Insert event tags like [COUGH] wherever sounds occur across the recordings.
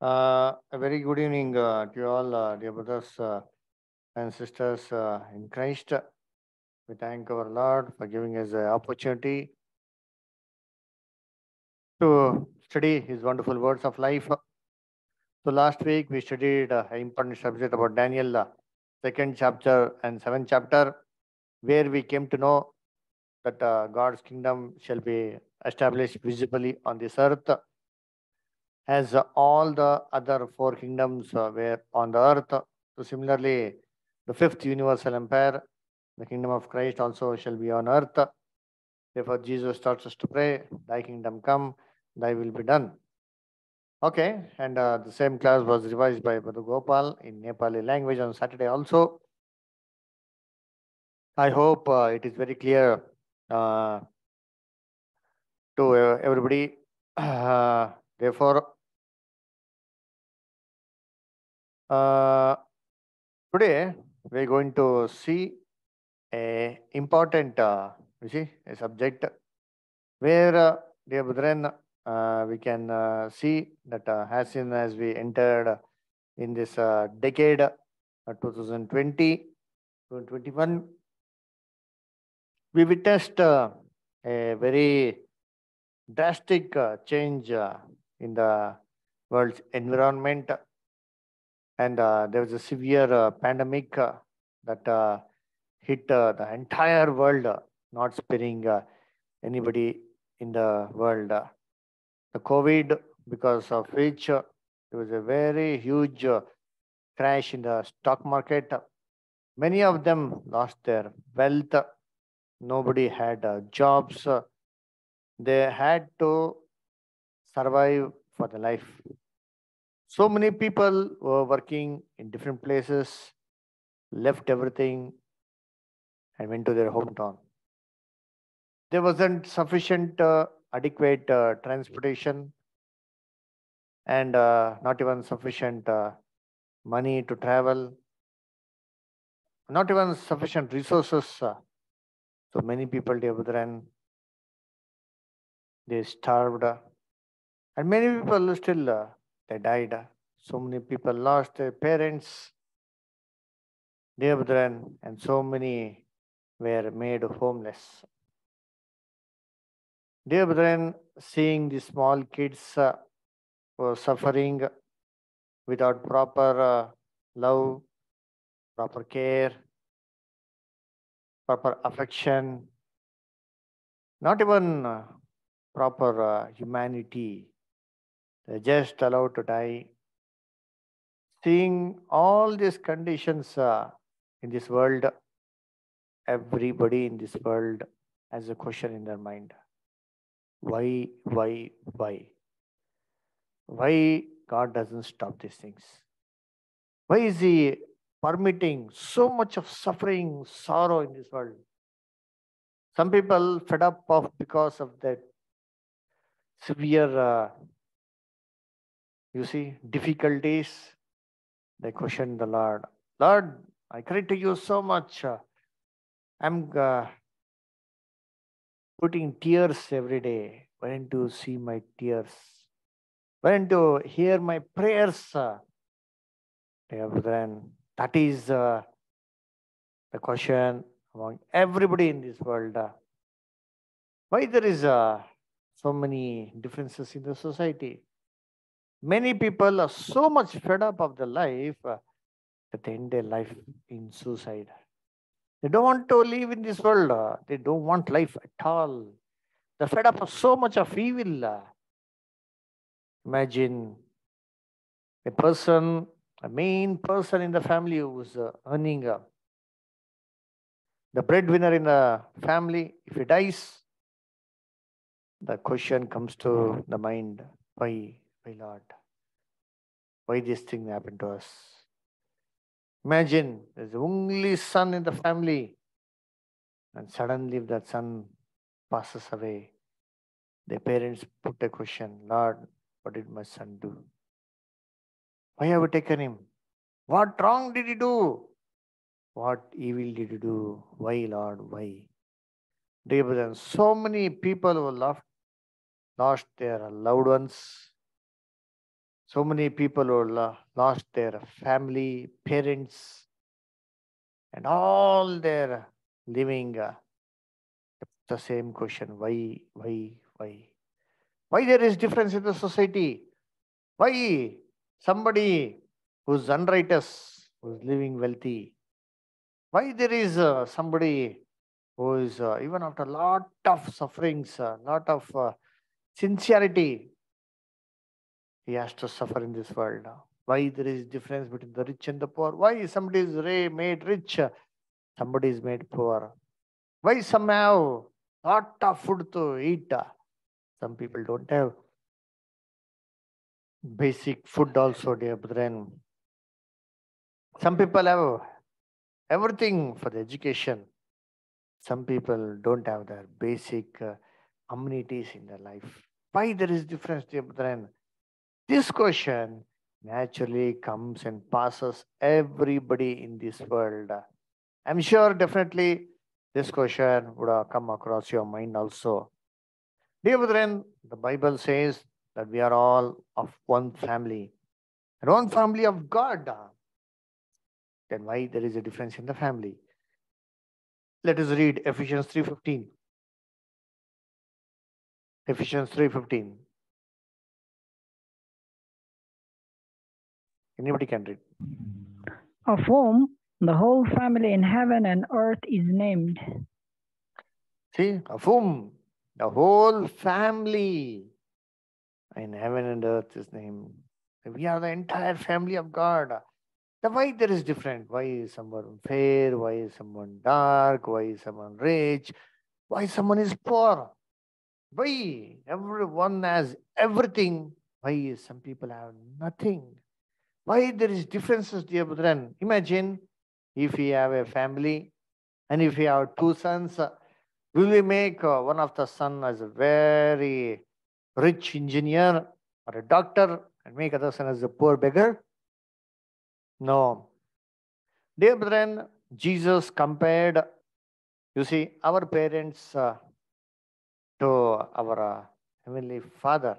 Uh, a very good evening uh, to you all, uh, dear brothers uh, and sisters uh, in Christ. We thank our Lord for giving us the opportunity to study His wonderful words of life. So last week we studied uh, an important subject about Daniel, second chapter and seventh chapter, where we came to know that God's kingdom shall be established visibly on this earth as all the other four kingdoms uh, were on the earth. So similarly, the fifth universal empire, the kingdom of Christ also shall be on earth. Therefore, Jesus starts us to pray, Thy kingdom come, Thy will be done. Okay, and uh, the same class was revised by Brother Gopal in Nepali language on Saturday also. I hope uh, it is very clear uh, to uh, everybody. [CLEARS THROAT] Uh, therefore, uh, today we're going to see a important, uh, you see, a subject where, uh, dear brethren, uh, we can uh, see that uh, as soon as we entered in this uh, decade, uh, 2020, 2021, we witnessed a very drastic change in the world's environment and uh, there was a severe uh, pandemic uh, that uh, hit uh, the entire world, uh, not sparing anybody in the world. The COVID, because of which there was a very huge crash in the stock market. Many of them lost their wealth. Nobody had jobs. They had to survive for the life. So many people were working in different places, left everything, and went to their hometown. There wasn't sufficient uh, adequate uh, transportation and uh, not even sufficient uh, money to travel, not even sufficient resources. uh, so many people, brethren, they starved, uh, and many people still they died. So many people lost their parents, dear brethren, and so many were made homeless. Dear brethren, seeing the small kids uh, were suffering without proper uh, love, proper care, proper affection, not even uh, proper uh, humanity. They're just allowed to die. Seeing all these conditions uh, in this world, everybody in this world has a question in their mind why, why, why? Why God doesn't stop these things? Why is He permitting so much of suffering, sorrow in this world? Some people fed up of because of that severe, uh, you see, difficulties. They question the Lord. Lord, I to you so much. uh, I'm uh, putting tears every day. Why don't you see my tears? Why don't you hear my prayers? uh, Dear brethren, that is uh, the question among everybody in this world. uh, why there is uh, so many differences in the society? Many people are so much fed up of the life uh, that they end their life in suicide. They don't want to live in this world. uh, they don't want life at all. They're fed up of so much of evil. uh. Imagine a person, a main person in the family who's uh, earning uh, the breadwinner in the family. If he dies, the question comes to the mind why, why, Lord? Why this thing happened to us? Imagine there's the only son in the family, and suddenly, if that son passes away, the parents put a question Lord, what did my son do? Why have you taken him? What wrong did he do? What evil did he do? Why, Lord? Why? Dear brethren, so many people who lost, lost their loved ones. So many people who lost their family, parents, and all their living. uh, the same question: Why? Why? Why? Why there is difference in the society? Why somebody who's unrighteous, who's living wealthy? Why there is uh, somebody who is uh, even after a lot of sufferings, a lot of uh, sincerity, he has to suffer in this world. Why there is difference between the rich and the poor? Why somebody is made rich, somebody is made poor? Why some have lot of food to eat? Some people don't have basic food also, dear brethren. Some people have everything for the education. Some people don't have their basic uh, amenities in their life. Why there is difference, dear brethren? This question naturally comes and passes everybody in this world. I'm sure definitely this question would have come across your mind also. Dear brethren, the Bible says that we are all of one family, and one family of God. Then why there is a difference in the family? Let us read Ephesians 3:15. Ephesians 3:15. Anybody can read. of whom the whole family in heaven and earth is named. See, of whom the whole family in heaven and earth is named. We are the entire family of God. The why there is different. Why is someone fair? Why is someone dark? Why is someone rich? Why someone is poor? Why everyone has everything? Why some people have nothing? Why there is differences, dear brethren? Imagine if we have a family and if we have two sons, uh, will we make uh, one of the son as a very rich engineer or a doctor and make other son as a poor beggar? No. Dear brethren, Jesus compared, you see, our parents uh, to our uh, Heavenly Father.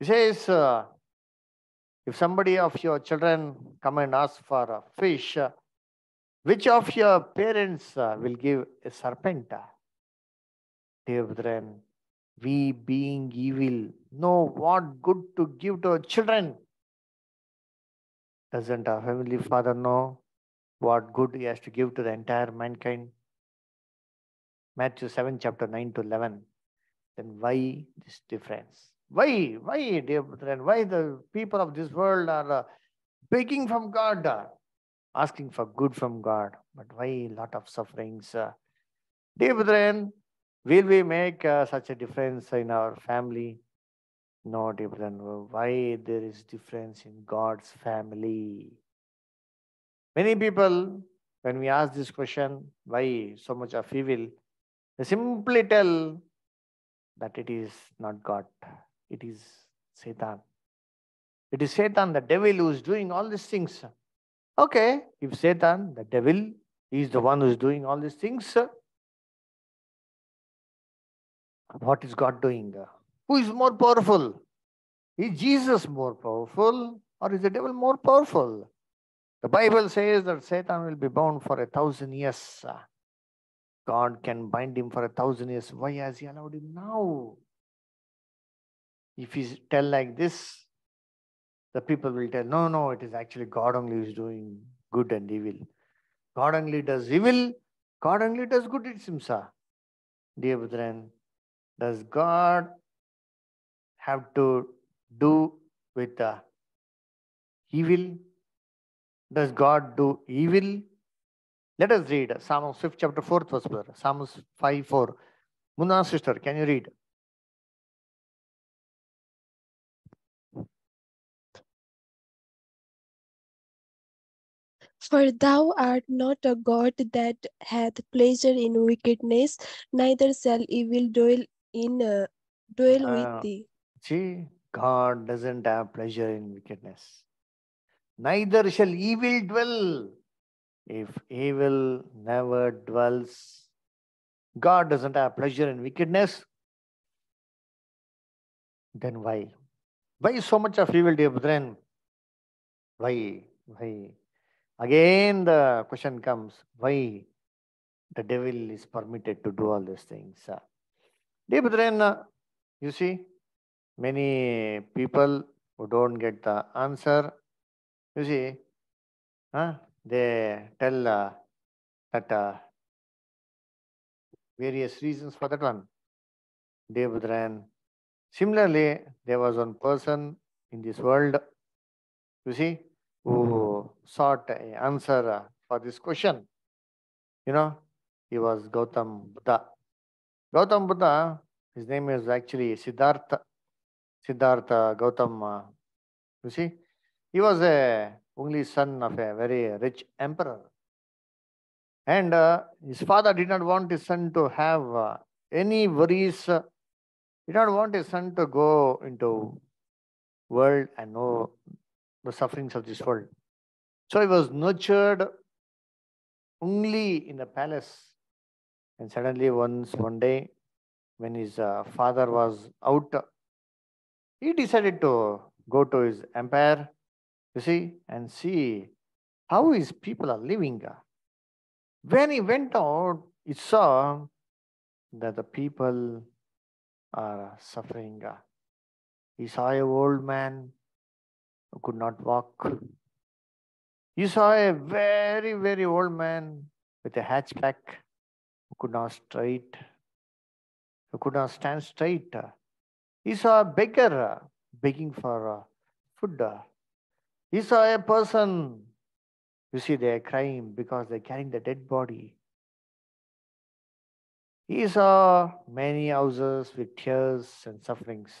He says, uh, if somebody of your children come and ask for a fish, which of your parents uh, will give a serpent? Dear brethren, we being evil know what good to give to our children. Doesn't our Heavenly Father know what good He has to give to the entire mankind? Matthew 7, chapter 9 to 11. Then why this difference? Why, why, dear brethren, why the people of this world are uh, begging from God, uh, asking for good from God, but why a lot of sufferings? Uh, dear brethren, will we make such a difference in our family? No, dear brethren, why there is difference in God's family? Many people, when we ask this question, why so much of evil, they simply tell that it is not God, it is Satan. It is Satan, the devil, who is doing all these things. Okay, if Satan, the devil, is the one who is doing all these things, what is God doing? Who is more powerful? Is Jesus more powerful or is the devil more powerful? The Bible says that Satan will be bound for a thousand years. God can bind him for a thousand years. Why has he allowed him now? If you tell like this, the people will tell, no, no, it is actually God only who is doing good and evil. God only does evil, God only does good, it seems. sir. Dear brethren, does God have to do with the evil? Does God do evil? Let us read Psalm 5, chapter 4th verse. Psalms 5 4. Munna sister, can you read? For thou art not a God that hath pleasure in wickedness, neither shall evil dwell in uh, dwell Ah. with thee. See, God doesn't have pleasure in wickedness. Neither shall evil dwell. If evil never dwells, God doesn't have pleasure in wickedness, then why? Why so much of evil, dear brethren? Why? Why? Again, the question comes why the devil is permitted to do all these things? Dear brethren, uh, you see, many people who don't get the answer, you see, huh, they tell uh, that uh, various reasons for that one. Dear brethren, similarly, there was one person in this world, you see, who sought answer uh, for this question. You know, he was Gautam Buddha. Gautam Buddha, his name is actually Siddhartha. Siddhartha Gautam. uh, you see, he was a only son of a very rich emperor. And uh, his father did not want his son to have uh, any worries. uh, he did not want his son to go into world and know the sufferings of this world. So he was nurtured only in the palace. And suddenly, once one day, when his uh, father was out, he decided to go to his empire, you see, and see how his people are living. When he went out, he saw that the people are suffering. He saw a old man who could not walk. He saw a very, very old man with a hatchback who could not straight, who could not stand straight. He saw a beggar begging for uh, food. He saw a person, you see, they are crying because they're carrying the dead body. He saw many houses with tears and sufferings.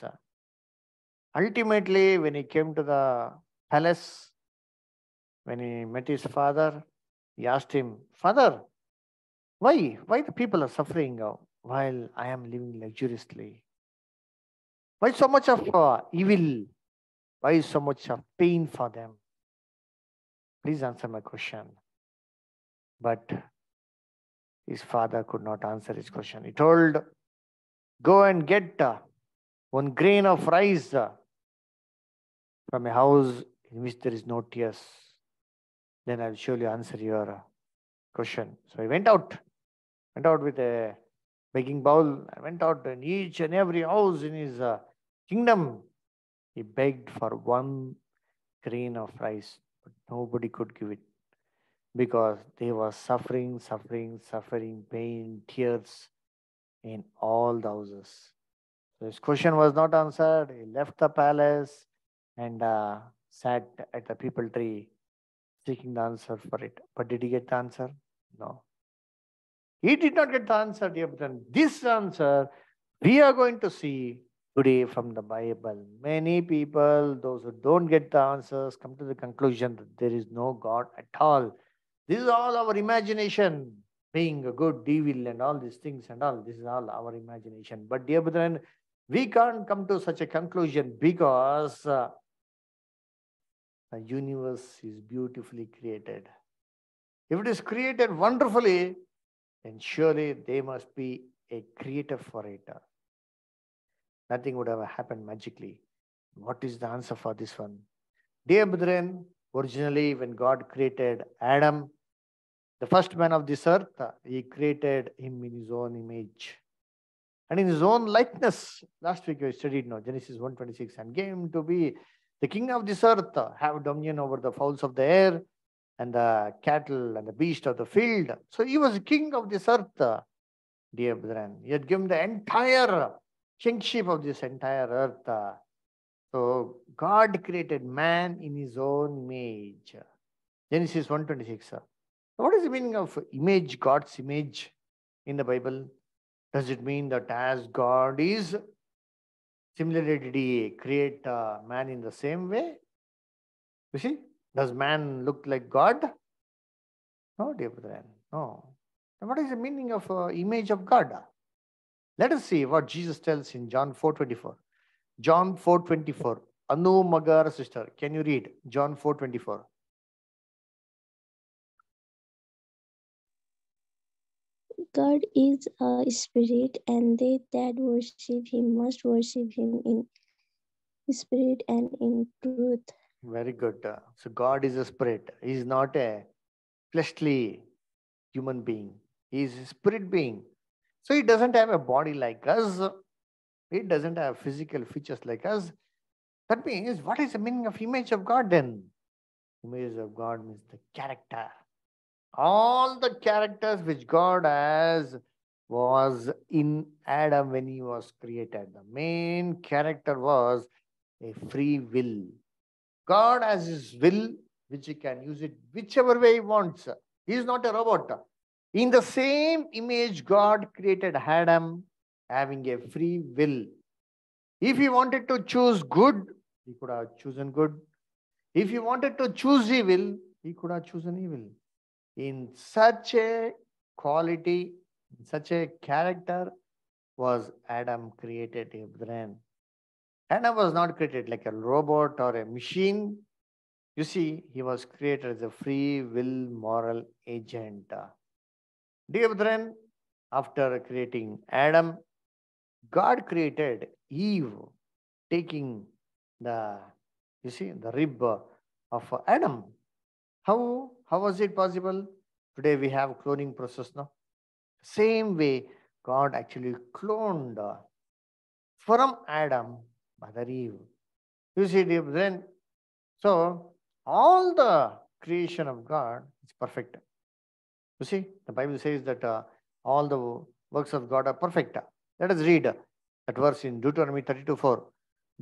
Ultimately, when he came to the palace, when he met his father, he asked him, Father, why? Why the people are suffering uh, while I am living luxuriously? Why so much of uh, evil? Why so much of pain for them? Please answer my question. But his father could not answer his question. He told, Go and get uh, one grain of rice uh, from a house in which there is no tears. Then I'll surely answer your question. So he went out, went out with a begging bowl, and went out in each and every house in his uh, kingdom. He begged for one grain of rice, but nobody could give it because they were suffering, suffering, suffering, pain, tears in all the houses. So his question was not answered. He left the palace and uh, sat at the peepal tree seeking the answer for it. But did he get the answer? No. He did not get the answer, dear brethren. This answer we are going to see today from the Bible. Many people, those who don't get the answers, come to the conclusion that there is no God at all. This is all our imagination, being a good, devil and all these things and all. This is all our imagination. But, dear brethren, we can't come to such a conclusion because uh, the universe is beautifully created. If it is created wonderfully, then surely there must be a creator for it. Nothing would have happened magically. What is the answer for this one? Dear brethren, originally when God created Adam, the first man of this earth, he created him in his own image and in his own likeness. Last week we studied now Genesis 1:26 and gave him to be the king of this earth, have dominion over the fowls of the air and the cattle and the beast of the field. So he was king of this earth, dear brethren. He had given the entire kingship of this entire earth. So God created man in his own image. Genesis 1:26. What is the meaning of image, God's image in the Bible? Does it mean that as God is, similarly did he create man in the same way? You see, does man look like God? No, dear brethren, no. And what is the meaning of uh, image of God? Let us see what Jesus tells in John 4:24. John 4:24. Anu Magar sister, can you read John 4:24? God is a spirit, and they that worship him must worship him in spirit and in truth. Very good. Uh, So God is a spirit. He is not a fleshly human being. He is a spirit being. So he doesn't have a body like us. He doesn't have physical features like us. That means, what is the meaning of image of God then? Image of God means the character. All the characters which God has was in Adam when he was created. The main character was a free will. God has his will, which he can use it whichever way he wants. He is not a robot. In the same image, God created Adam having a free will. If he wanted to choose good, he could have chosen good. If he wanted to choose evil, he could have chosen evil. In such a quality, such a character, was Adam created, Abraham. Adam was not created like a robot or a machine. You see, he was created as a free will moral agent. Dear brethren, after creating Adam, God created Eve, taking the, you see, the rib of Adam. How, how was it possible? Today we have cloning process now. Same way, God actually cloned uh, from Adam, Mother Eve. You see, brethren, so all the creation of God is perfect. You see, the Bible says that uh, all the works of God are perfect. Let us read that verse in Deuteronomy 32 4.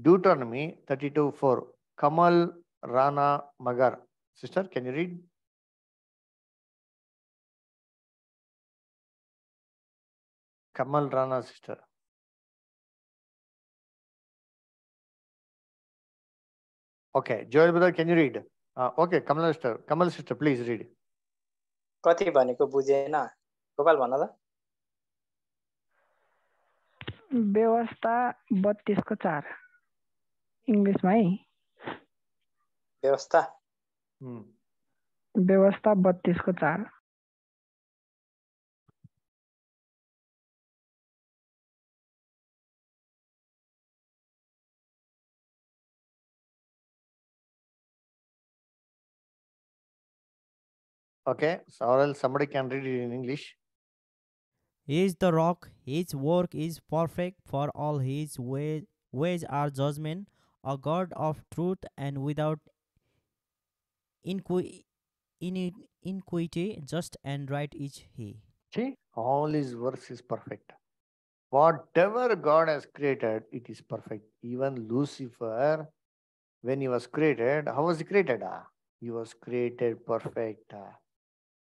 Deuteronomy 32 4. Kamal Rana Magar. Sister, can you read? Kamal Rana, sister. Okay, Joel brother, can you read? Uh, okay, Kamal sister, Kamal sister, please read. कति भनेको बुझेन गोपाल भन त व्यवस्था बत्तिसको चार इङ्ग्लिसमा है व्यवस्था Hmm. व्यवस्था बत्तिसको चार Okay, so or else somebody can read it in English. He is the rock, his work is perfect, for all his ways, ways are judgment, a God of truth and without inqui- ini- iniquity, just and right is he. See, all his works is perfect. Whatever God has created, it is perfect. Even Lucifer, when he was created, how was he created? Ah, He was created perfect. Ah,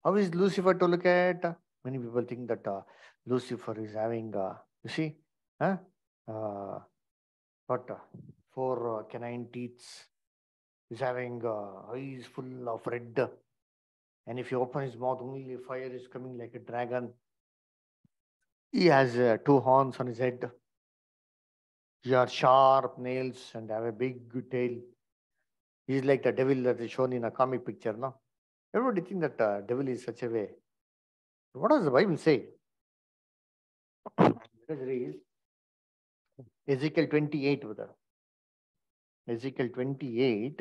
How is Lucifer to look at? Many people think that uh, Lucifer is having, uh, you see, huh? uh, what, uh, four uh, canine teeth. is having uh, eyes full of red. And if you open his mouth, only fire is coming like a dragon. He has two horns on his head. He has sharp nails and have a big tail. He's like the devil that is shown in a comic picture, no? Everybody think that uh, devil is such a way. What does the Bible say? Let us read Ezekiel 28 brother. Ezekiel 28,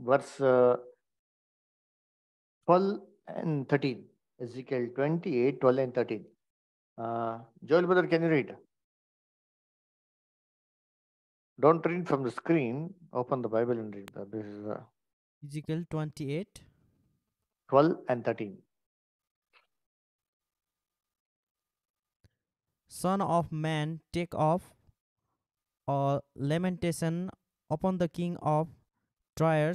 verse uh, 12 and 13. Ezekiel 28, 12 and 13. Uh, Joel brother, can you read? Don't read from the screen. Open the Bible and read. This is uh, Ezekiel 28. 12 and 13. Son of man, take off a lamentation upon the king of Tyre,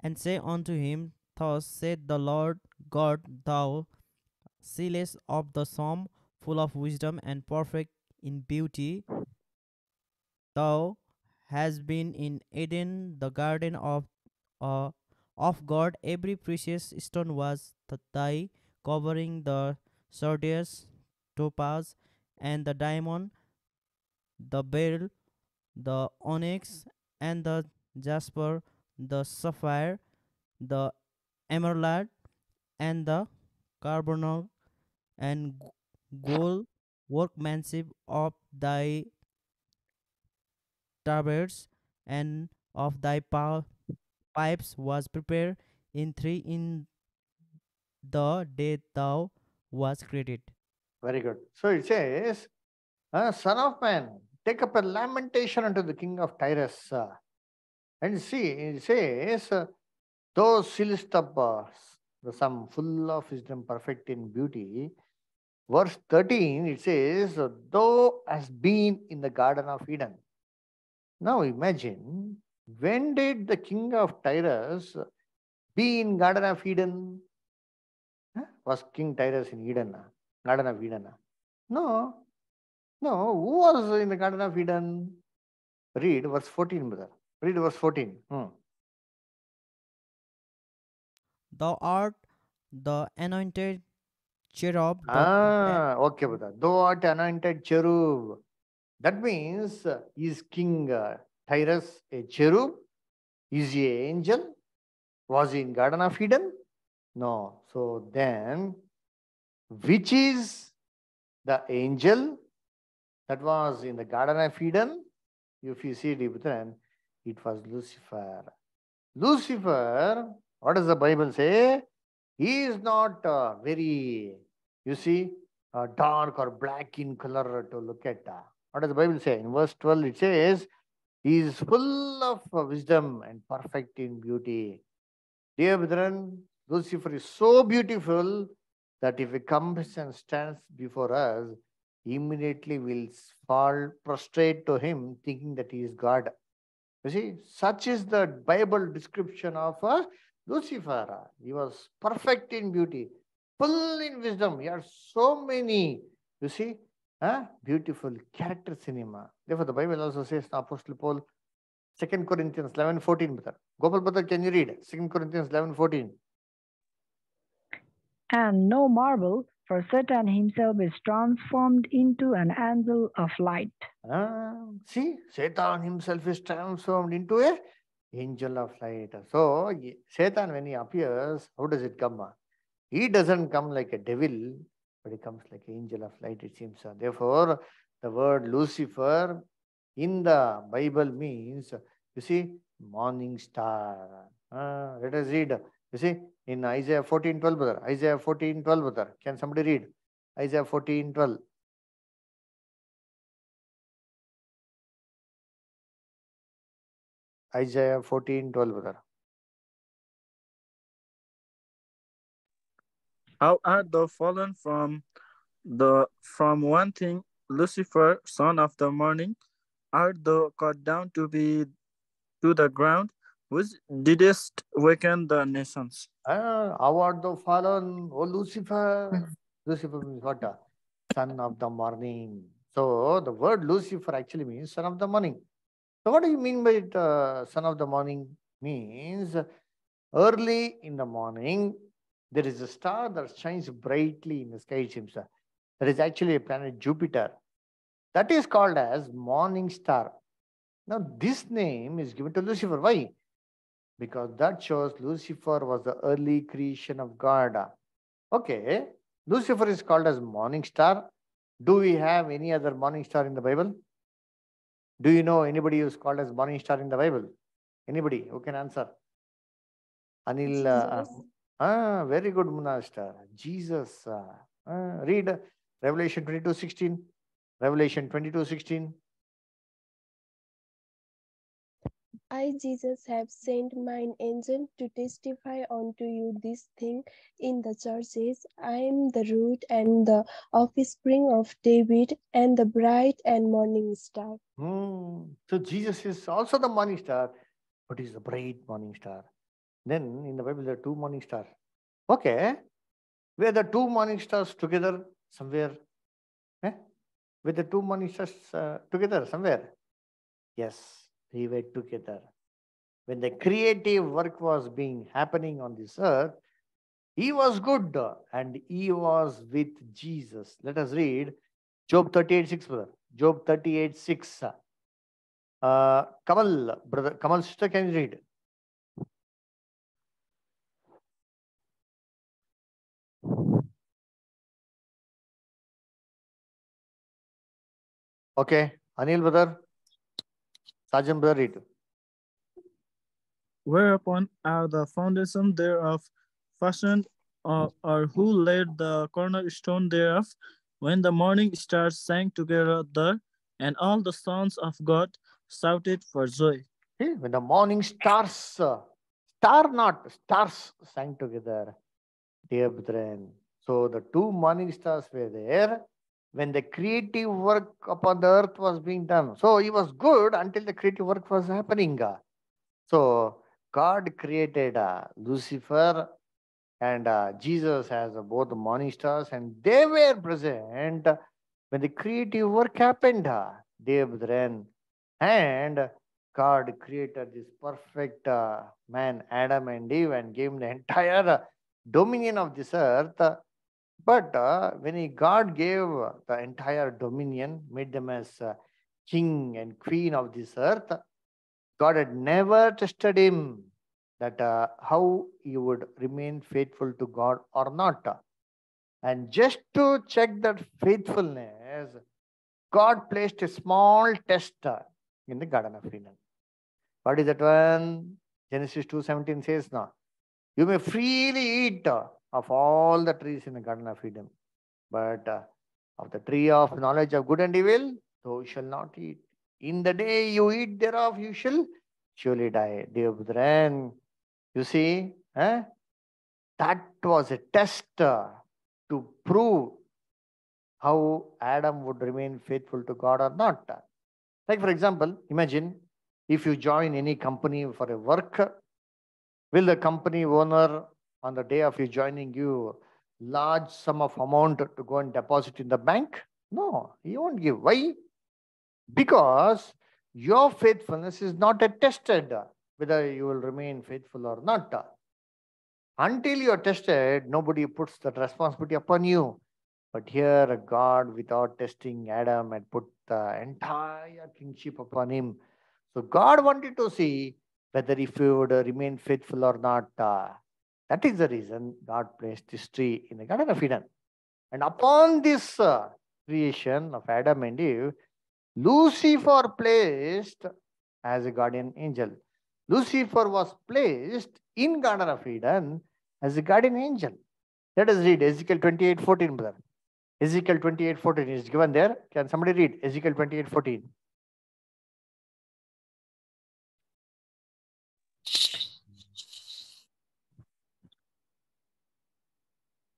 and say unto him, Thus saith the Lord God, Thou sealest of the psalm, full of wisdom and perfect in beauty. Thou hast been in Eden, the garden of uh, of God. Every precious stone was th- thy covering the sardius, topaz, and the diamond, the beryl, the onyx, and the jasper, the sapphire, the emerald, and the carbuncle, and gold, workmanship of thy tabrets and of thy pipes was prepared in three in the day thou was created. Very good. So it says, uh, Son of man, take up a lamentation unto the king of Tyrus. uh, and see, it says, uh, up uh, the sum full of wisdom, perfect in beauty. Verse 13, it says, though has been in the Garden of Eden. Now imagine, when did the king of Tyrus be in Garden of Eden? Huh? Was King Tyrus in Eden? Garden of Eden? No. No. Who was in the Garden of Eden? Read verse 14, brother. Read verse 14. Hmm. Thou art the anointed cherub. Ah, okay, brother. Thou art anointed cherub. That means, uh, is King uh, Tyrus a cherub? Is he an angel? Was he in Garden of Eden? No. So then, which is the angel that was in the Garden of Eden? If you see then it was Lucifer. Lucifer, what does the Bible say? He is not uh, very, you see, uh, dark or black in color to look at. uh. What does the Bible say? In verse 12, it says, He is full of wisdom and perfect in beauty. Dear brethren, Lucifer is so beautiful that if he comes and stands before us, immediately we'll fall prostrate to him, thinking that he is God. You see, such is the Bible description of uh, Lucifer. He was perfect in beauty, full in wisdom. He had so many, you see, uh, beautiful character cinema. Therefore, the Bible also says, Apostle Paul, 2 Corinthians 11 14. Brother. Gopal Brother, can you read 2 Corinthians 11 14? And no marvel, for Satan himself is transformed into an angel of light. Ah, see, Satan himself is transformed into a angel of light. So, Satan, when he appears, how does it come? He doesn't come like a devil, but he comes like angel of light, it seems. Therefore, the word Lucifer in the Bible means, you see, morning star. Ah, let us read. You see, in Isaiah 14 12, brother. Isaiah 14 12, brother. Can somebody read? Isaiah 14 12. Isaiah 14 12, brother. How art thou fallen from the from one thing, Lucifer, son of the morning, art thou cut down to be to the ground, which didst waken the nations. Ah, how art thou fallen, O Lucifer? [LAUGHS] Lucifer means what? ah? Son of the morning. So the word Lucifer actually means son of the morning. So what do you mean by it, uh, son of the morning? Means early in the morning, there is a star that shines brightly in the sky, ah. That is actually a planet Jupiter. That is called as morning star. Now this name is given to Lucifer. Why? because that shows Lucifer was the early creation of God. Okay, Lucifer is called as morning star. Do we have any other morning star in the Bible? Do you know anybody who's called as morning star in the Bible? Anybody who can answer? Anil. Uh. Ah, very good, Munna star. Jesus. Ah, read Revelation 22 16. Revelation 22 16. I, Jesus, have sent mine angel to testify unto you this thing in the churches. I am the root and the offspring of David, and the bright and morning star. Hmm. So Jesus is also the morning star, but he's the bright morning star. Then in the Bible there are two morning stars. Okay. Were the two morning stars together somewhere? Eh? Were the two morning stars uh, together somewhere? Yes, they were together. When the creative work was being happening on this earth, he was good and he was with Jesus. Let us read Job 38 6, brother. Job 38 6. Uh, Kamal, brother, Kamal sister, can you read? Okay, Anil brother, Sergeant brother, read. Whereupon are the foundation thereof fastened, or, or who laid the cornerstone thereof? When the morning stars sang together there, and all the sons of God shouted for joy. See, when the morning stars, uh, star not, stars sang together, dear brethren. So the two morning stars were there when the creative work upon the earth was being done. So it was good until the creative work was happening. So God created uh, Lucifer and uh, Jesus as uh, both stars, and they were present when the creative work happened, uh, brethren. And God created this perfect uh, man, Adam and Eve, and gave him the entire uh, dominion of this earth. But uh, when he, God gave the entire dominion, made them as uh, king and queen of this earth, God had never tested him that uh, how he would remain faithful to God or not. And just to check that faithfulness, God placed a small test in the Garden of Eden. What is that one? Genesis 2.17 says now, you may freely eat of all the trees in the Garden of Eden, but uh, of the tree of knowledge of good and evil, thou shall not eat. In the day you eat thereof, you shall surely die. Dear brethren, you see, eh? that was a test uh, to prove how Adam would remain faithful to God or not. Like, for example, imagine if you join any company for a work, will the company owner on the day of you joining you large sum of amount to go and deposit in the bank? No, he won't give. Why? Because your faithfulness is not a tested whether you will remain faithful or not. Until you are tested, nobody puts that responsibility upon you. But here, God, without testing Adam, had put the entire kingship upon him. So God wanted to see whether if he would remain faithful or not. That is the reason God placed this tree in the Garden of Eden. And upon this uh, creation of Adam and Eve, Lucifer placed as a guardian angel. Lucifer was placed in the Garden of Eden as a guardian angel. Let us read Ezekiel 28 14, brother. Ezekiel 28 14 is given there. Can somebody read Ezekiel 28 14?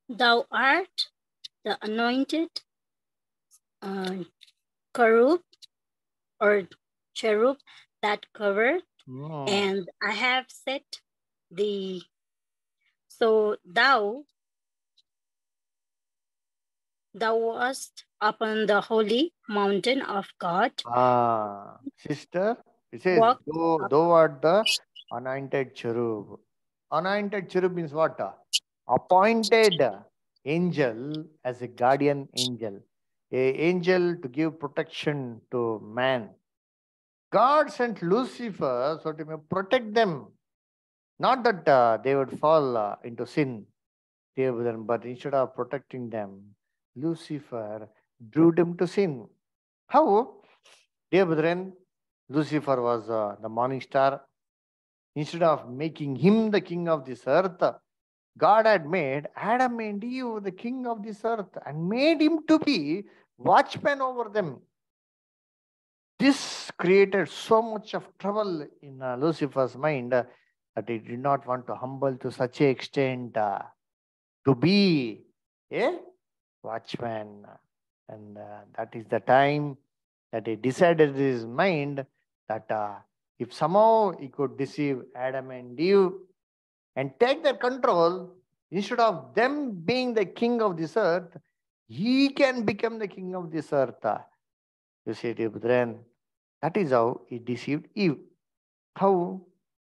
Thou art the anointed uh, cherub or cherub that covered, No. and I have set thee. So thou thou wast upon the holy mountain of God. Ah, sister, it says, thou, thou art the anointed cherub. Anointed cherub means what? Appointed angel as a guardian angel, a angel to give protection to man. God sent Lucifer so to protect them. Not that uh, they would fall uh, into sin, dear brethren, but instead of protecting them, Lucifer drew them to sin. How? Dear brethren, Lucifer was uh, the morning star. Instead of making him the king of this earth, God had made Adam and Eve the king of this earth and made him to be watchman over them. This created so much of trouble in uh, Lucifer's mind uh, that he did not want to humble to such a extent uh, to be a watchman. And uh, that is the time that he decided in his mind that uh, if somehow he could deceive Adam and Eve and take their control, instead of them being the king of this earth, he can become the king of this earth. You see, brethren, that is how he deceived Eve. How?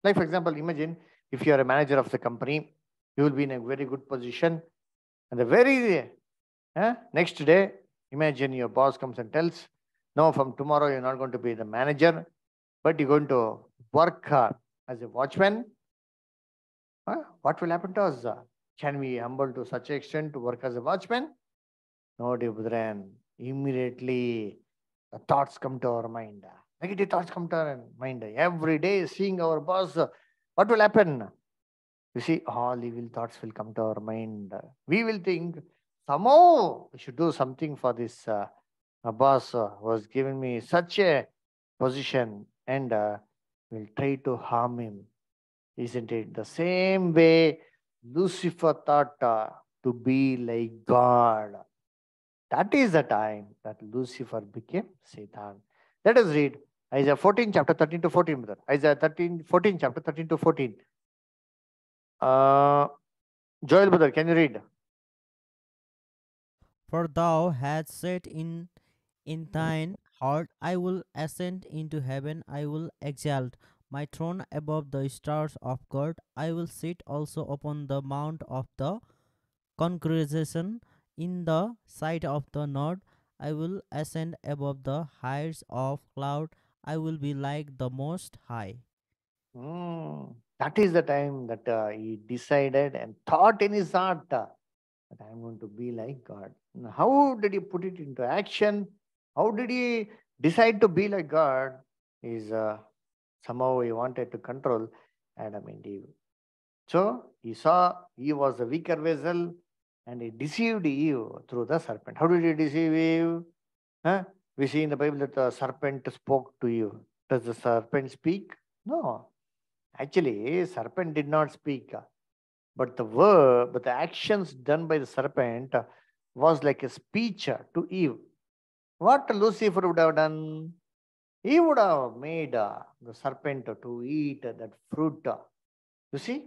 Like, for example, imagine if you are a manager of the company, you will be in a very good position. And the very eh, next day, imagine your boss comes and tells, No, from tomorrow you're not going to be the manager, but you're going to work uh, as a watchman. Huh? What will happen to us? Can we humble to such extent to work as a watchman? No, dear brethren. Immediately the thoughts come to our mind. Negative thoughts come to our mind. Every day, seeing our boss, what will happen? You see, all evil thoughts will come to our mind. We will think, somehow we should do something for this uh, boss uh, who has given me such a position and uh, will try to harm him. Isn't it? The same way Lucifer thought uh, to be like God. That is the time that Lucifer became Satan. Let us read Isaiah 14, chapter 13 to 14, brother. Isaiah 13, 14, chapter 13 to 14. Uh, Joel, brother, can you read? For thou hast said in in thine heart, I will ascend into heaven, I will exalt my throne above the stars of God, I will sit also upon the mount of the congregation in the sight of the north, I will ascend above the heights of cloud, I will be like the most high. Hmm, that is the time that uh, he decided and thought in his heart uh, that I am going to be like God. Now, How did he put it into action? How did he decide to be like God? Is uh, somehow he wanted to control Adam and Eve. So he saw Eve was a weaker vessel and he deceived Eve through the serpent. How did he deceive Eve? Huh? We see in the Bible that the serpent spoke to Eve. Does the serpent speak? No. Actually, serpent did not speak. But the word, but the actions done by the serpent was like a speech to Eve. What Lucifer would have done? He would have made uh, the serpent to eat that fruit. You see?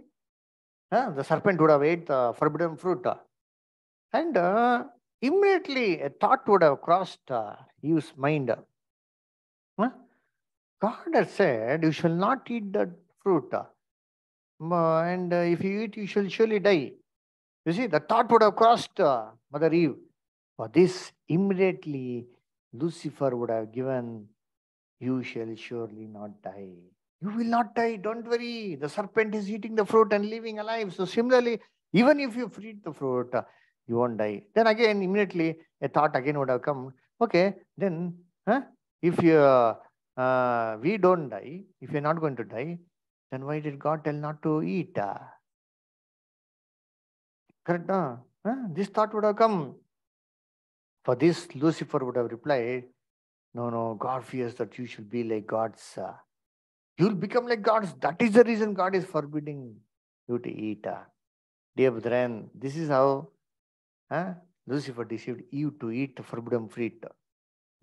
The serpent would have ate the forbidden fruit. And uh, immediately a thought would have crossed uh, Eve's mind. God has said, You shall not eat that fruit. And uh, if you eat, you shall surely die. You see, the thought would have crossed uh, Mother Eve. For this, immediately Lucifer would have given, You shall surely not die. You will not die, don't worry. The serpent is eating the fruit and living alive. So, similarly, even if you eat the fruit, uh, you won't die. Then again, immediately a thought again would have come. Okay, then huh? if you uh, we don't die, if you're not going to die, then why did God tell not to eat? Uh? Correct? Uh? Huh? This thought would have come. For this, Lucifer would have replied, No, no, God fears that you should be like gods. Uh. You'll become like gods. That is the reason God is forbidding you to eat. Uh. Dear brethren, this is how huh? Lucifer deceived Eve to eat the forbidden fruit.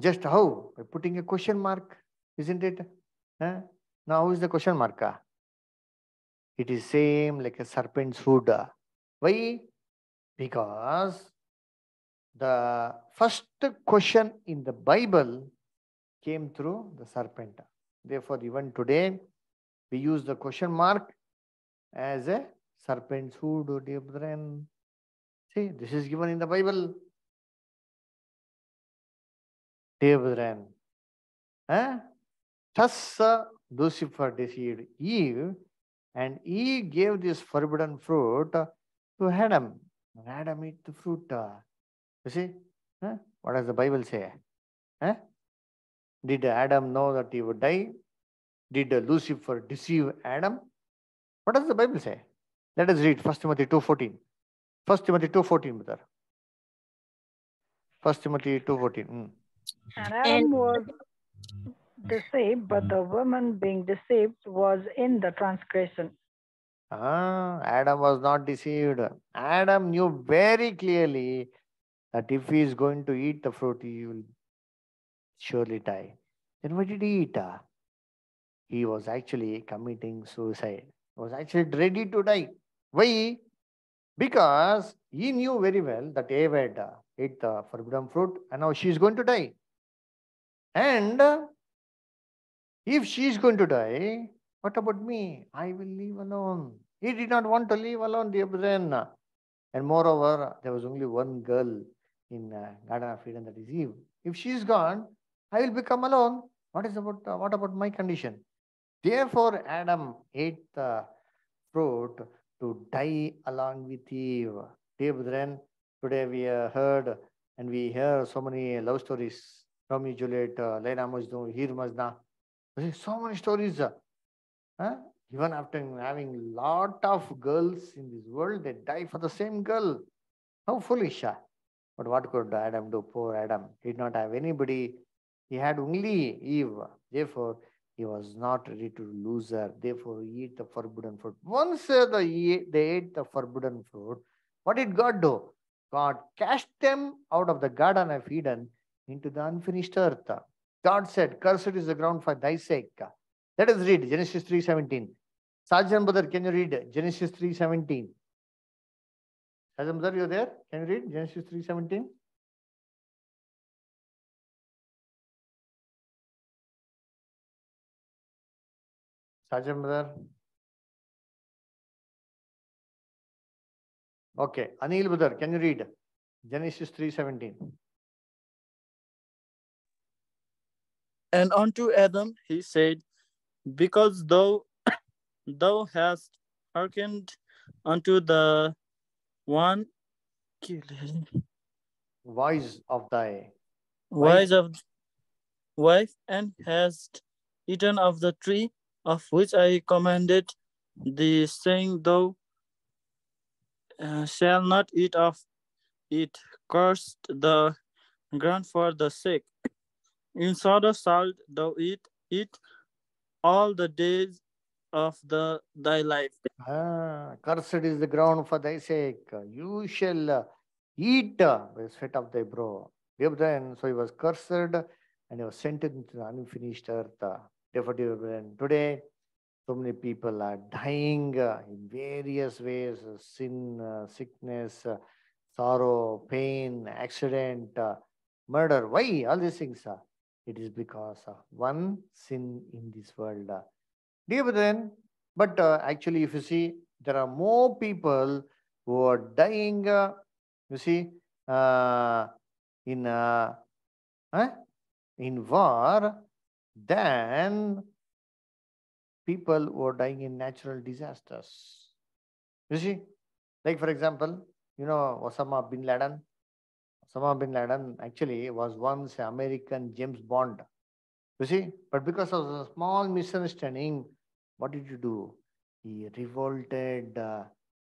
Just how? By putting a question mark, isn't it? Now, how is the question mark? ah? It is same like a serpent's food. Why? Because the first question in the Bible came through the serpent. Therefore, even today, we use the question mark as a serpent's food, oh. See, this is given in the Bible. Brethren, huh? thus Lucifer deceived Eve, and Eve gave this forbidden fruit to Adam. And Adam ate the fruit. You see, what does the Bible say? Did Adam know that he would die? Did Lucifer deceive Adam? What does the Bible say? Let us read 1 Timothy 2.14. 1 Timothy 2.14, brother. 1 Timothy 2.14. Mm. And Adam was deceived, but the woman being deceived was in the transgression. Ah, Adam was not deceived. Adam knew very clearly that if he is going to eat the fruit, he will surely die. Then what did he eat? ah? He was actually committing suicide. He was actually ready to die. Why? Because he knew very well that Eve had uh, ate the forbidden fruit and now she is going to die. And uh, if she is going to die, what about me? I will leave alone. He did not want to leave alone, dear brethren. And moreover, there was only one girl in Garden of Eden, that is Eve. If she is gone, I will become alone. What is about uh, what about my condition? Therefore, Adam ate the fruit to die along with Eve. Dear brethren, today we have heard and we hear so many love stories Romeo Juliet, uh, Laila Majnu, Hir Majna. So many stories. uh, huh? Even after having lot of girls in this world, they die for the same girl. How foolish. ah. But what could Adam do? Poor Adam. He did not have anybody. He had only Eve. Therefore, he was not ready to lose her. Therefore, he ate the forbidden fruit. Once the, they ate the forbidden fruit, what did God do? God cast them out of the Garden of Eden into the unfinished earth. God said, Cursed is the ground for thy sake. Let us read Genesis 3.17. Sergeant brother, can you read Genesis 3.17? Sergeant brother, you there? Can you read Genesis 3.17? Sergeant brother. Okay, Anil brother, can you read Genesis 3.17? And unto Adam he said, Because thou [COUGHS] thou hast hearkened unto the one Voice of thy wise of wife, and hast eaten of the tree of which I commanded the saying, Thou uh, not eat of it, cursed the ground for the sake. In soda salt, thou eat it all the days of the thy life. Ah, cursed is the ground for thy sake. You shall uh, eat uh, the sweat of thy brow. So he was cursed and he was sent into the unfinished earth. Dear brethren, today so many people are dying uh, in various ways uh, sin, uh, sickness, sorrow, pain, accident, murder. Why? All these things. It is because of one sin in this world. Dear brethren, but actually, if you see, there are more people who are dying, you see, uh, in, uh, huh? in war than people who are dying in natural disasters. You see, like for example, you know Osama bin Laden. Osama bin Laden actually was once American James Bond. You see, but because of a small misunderstanding, what did you do? He revolted uh,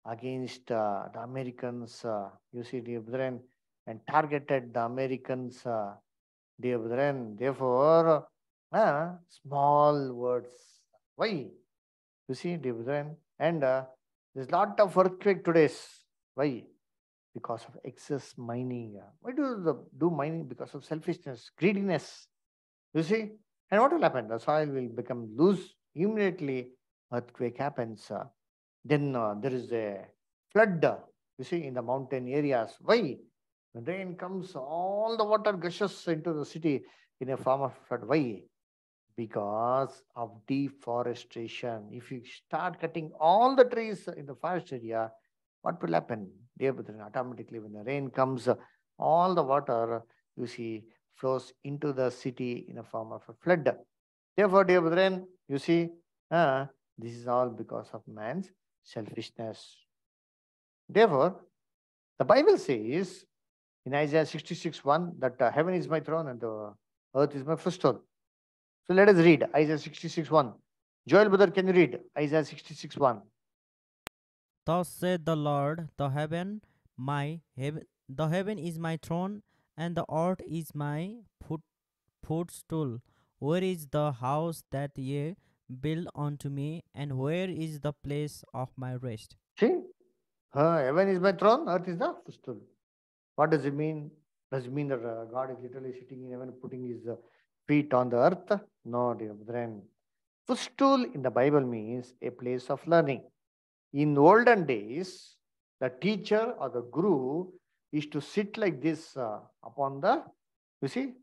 against uh, the Americans, uh, you see, dear brethren, and targeted the Americans, uh, dear brethren. Therefore, uh, small words. Why? You see, brethren, and uh, there's lot of earthquake today. Why? Because of excess mining. Why do the do mining? Because of selfishness, greediness. You see, and what will happen? The soil will become loose. Immediately, earthquake happens. then uh, there is a flood. You see, in the mountain areas. Why? When rain comes, all the water gushes into the city in a form of flood. Why? Because of deforestation. If you start cutting all the trees in the forest area, what will happen? Automatically when the rain comes, all the water you see flows into the city in a form of a flood. Therefore, dear brethren, you see, uh, this is all because of man's selfishness. Therefore, the Bible says in Isaiah 66 1 that uh, heaven is my throne and the earth is my footstool. So let us read Isaiah 66 1. Joel, brother, can you read Isaiah 66 1? Thus said the Lord, the heaven, my heaven, the heaven is my throne, and the earth is my foot, footstool. Where is the house that ye build unto me, and where is the place of my rest? See, uh, heaven is my throne, earth is the footstool. What does it mean? Does it mean that uh, God is literally sitting in heaven, putting his uh, feet on the earth? No, dear brethren. Footstool in the Bible means a place of learning. In olden days, the teacher or the guru is to sit like this uh, upon the, you see,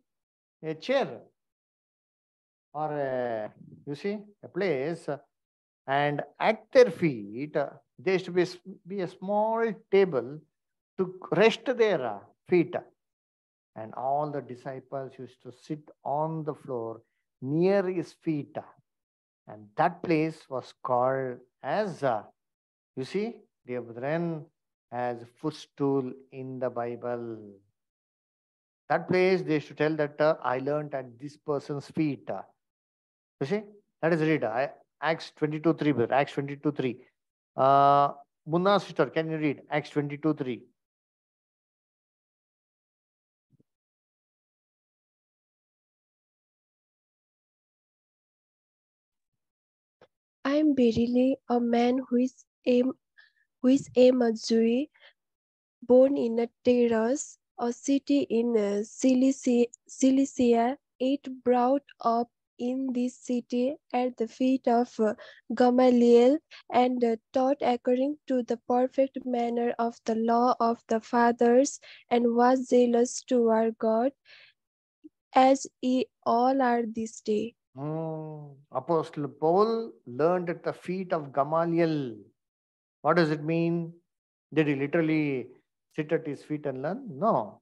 a chair or a, you see, a place, and at their feet, uh, there used to be, be a small table to rest their uh, feet. And all the disciples used to sit on the floor near his feet. And that place was called as, uh, you see, dear brethren, as footstool in the Bible. That place they should tell that uh, I learned at this person's feet. You see? That is read. I, Acts 22 3, brother. Acts 22 3. Uh, Munna sister, can you read? Acts 22 3. Verily a man who is a, who is a born in a Tarsus, a city in uh, Cilicia, Cilicia, it brought up in this city at the feet of uh, Gamaliel and uh, taught according to the perfect manner of the law of the fathers and was zealous toward God as ye all are this day. Hmm. Apostle Paul learned at the feet of Gamaliel. What does it mean? Did he literally sit at his feet and learn? No.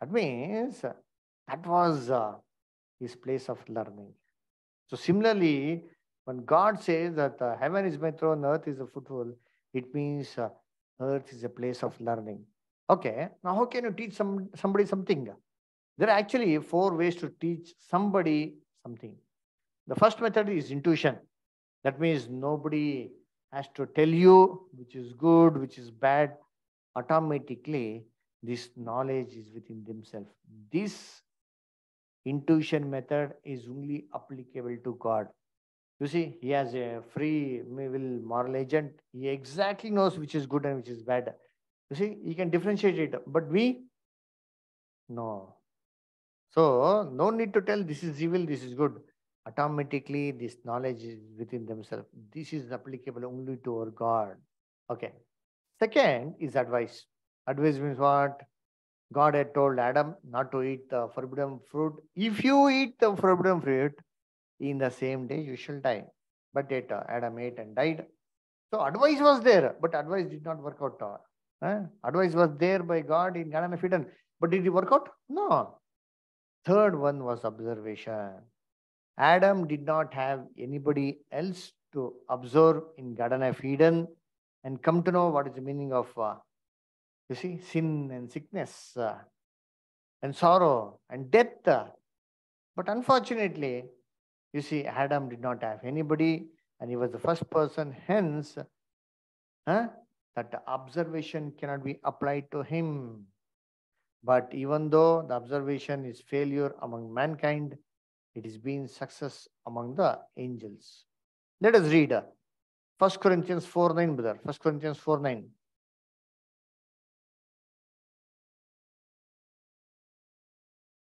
That means that was uh, his place of learning. So, similarly, when God says that uh, heaven is my throne, earth is a footstool, it means uh, earth is a place of learning. Okay, now how can you teach some, somebody something? There are actually four ways to teach somebody something. The first method is intuition. That means nobody has to tell you which is good, which is bad. Automatically, this knowledge is within themselves. This intuition method is only applicable to God. You see, he has a free will moral agent. He exactly knows which is good and which is bad. You see, he can differentiate it. But we, no. So, no need to tell this is evil, this is good automatically this knowledge is within themselves. This is applicable only to our God. Okay. Second is advice. Advice means what? God had told Adam not to eat the forbidden fruit. If you eat the forbidden fruit, in the same day you shall die. But yet uh, Adam ate and died. So advice was there, but advice did not work out. Huh? Advice was there by God in Garden of Eden, but did it work out? No. Third one was observation. Adam did not have anybody else to observe in Garden of Eden and come to know what is the meaning of, uh, you see, sin and sickness uh, and sorrow and death. But unfortunately, you see, Adam did not have anybody and he was the first person, hence, huh, that the observation cannot be applied to him. But even though the observation is failure among mankind, it is been success among the angels. Let us read uh, 1 Corinthians 4 9, brother. 1 Corinthians 4 9.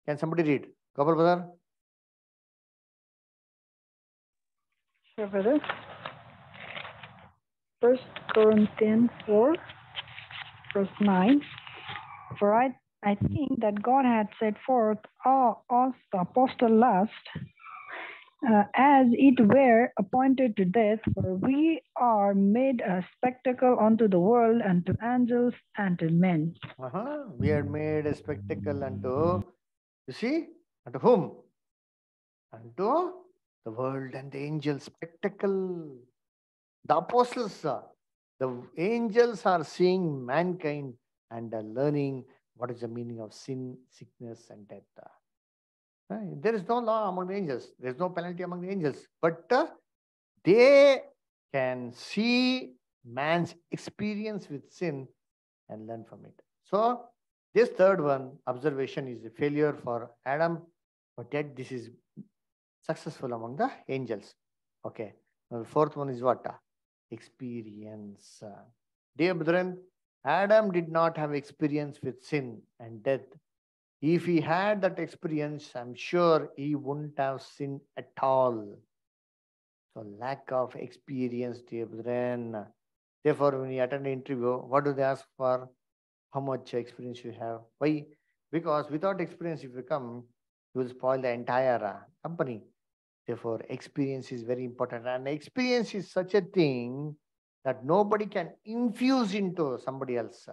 Can somebody read? Gopal, brother. Sure, brother. First Corinthians 4, verse 9. For I, I think that God had set forth all us the apostle last, uh, as it were appointed to death, for we are made a spectacle unto the world, and to angels, and to men. Uh-huh. We are made a spectacle unto, you see, unto whom? Unto the world and the angels. Spectacle. The apostles, the angels are seeing mankind and are learning what is the meaning of sin, sickness, and death. Uh, There is no law among the angels. There is no penalty among the angels. But uh, they can see man's experience with sin and learn from it. So, this third one, observation, is a failure for Adam, but yet this is successful among the angels. Okay. Now, the fourth one is what? Experience. Uh, Dear brethren, Adam did not have experience with sin and death. If he had that experience, I'm sure he wouldn't have sinned at all. So, lack of experience, dear brethren. Therefore, when you attend an interview, what do they ask for? How much experience you have? Why? Because without experience, if you come, you will spoil the entire uh, company. Therefore, experience is very important. And experience is such a thing that nobody can infuse into somebody else.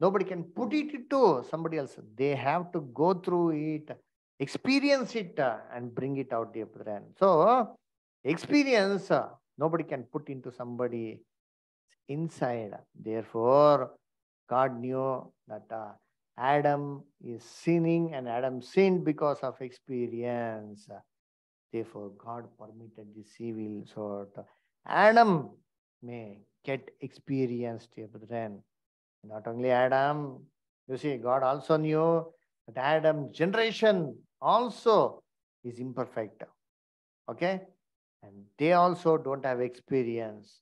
Nobody can put it into somebody else. They have to go through it, experience it, uh, and bring it out, dear brethren. So, experience, uh, nobody can put into somebody inside. Therefore, God knew that uh, Adam is sinning and Adam sinned because of experience. Therefore, God permitted this evil so Adam may get experience, dear brethren. Not only Adam, you see, God also knew that Adam's generation also is imperfect. Okay? And they also don't have experience.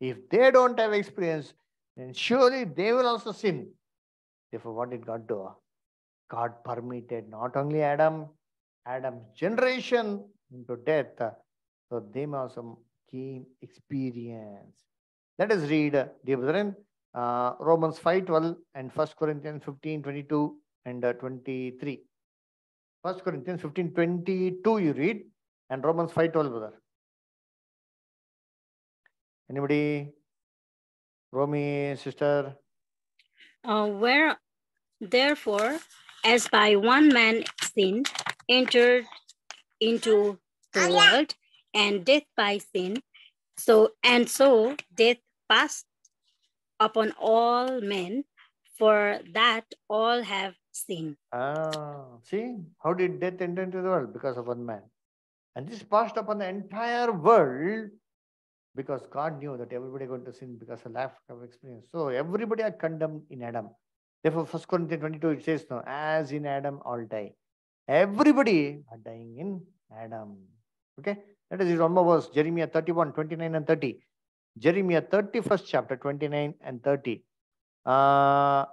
If they don't have experience, then surely they will also sin. Therefore, what did God do? God permitted not only Adam, Adam's generation into death, so they may also gain experience. Let us read, dear brethren, uh, Romans 5 12 and 1 Corinthians 15 22 and uh, 23. 1 Corinthians 15 22 you read, and Romans 5 12, brother. Anybody? Romy, sister? Uh, where therefore, as by one man sin entered into the world, and death by sin, so and so death passed upon all men, for that all have sinned. Ah, see, how did death enter into the world? Because of one man. And this passed upon the entire world because God knew that everybody going to sin because of lack of experience. So everybody are condemned in Adam. Therefore, First Corinthians 22, it says, no, as in Adam, all die. Everybody are dying in Adam. Okay? Let us read one more verse, Jeremiah 31, 29 and 30. Jeremiah 31st chapter, 29 and 30. Uh,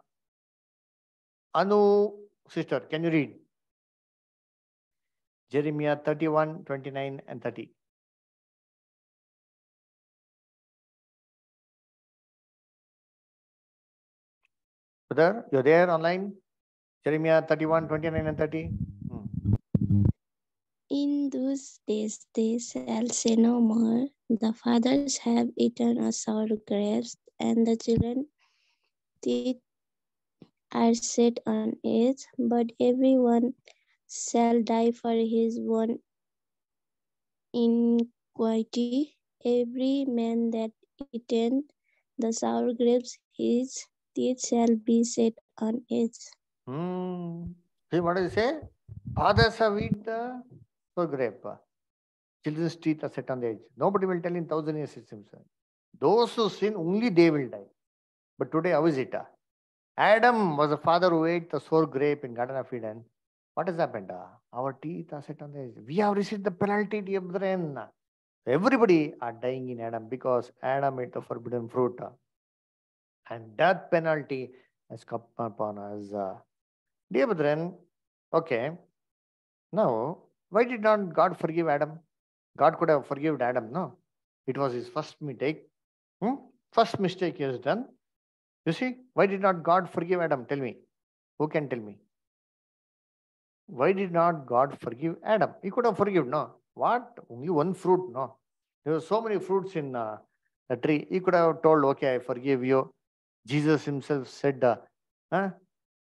Anu, sister, can you read? Jeremiah 31, 29 and 30. Brother, you're there online? Jeremiah 31, 29 and 30. In those days they shall say no more, the fathers have eaten a sour grapes, and the children teeth are set on edge, but everyone shall die for his own iniquity. Every man that eateth the sour grapes, his teeth shall be set on edge. Hmm. See what does say? Have eaten the sour grape. Children's teeth are set on the edge. Nobody will tell in thousand years it seems. Those who sin, only they will die. But today, how is it? Adam was a father who ate the sour grape in Garden of Eden. What has happened? Our teeth are set on the edge. We have received the penalty, dear brethren. Everybody are dying in Adam because Adam ate the forbidden fruit. And that penalty has come upon us. Dear brethren, okay. Now, why did not God forgive Adam? God could have forgiven Adam, no? It was his first mistake. Hmm? First mistake he has done. You see, why did not God forgive Adam? Tell me. Who can tell me? Why did not God forgive Adam? He could have forgiven, no? What? Only one fruit, no? There were so many fruits in uh, the tree. He could have told, okay, I forgive you. Jesus himself said, uh,